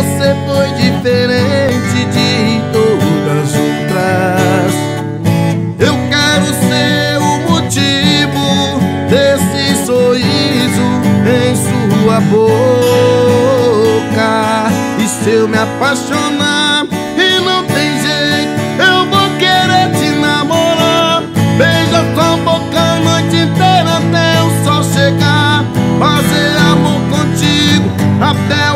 você foi diferente de todas outras. Eu quero ser o motivo desse sorriso em sua boca. E se eu me apaixonar e não tem jeito, eu vou querer te namorar. Beija sua boca a noite inteira até o sol chegar. Fazer amor contigo até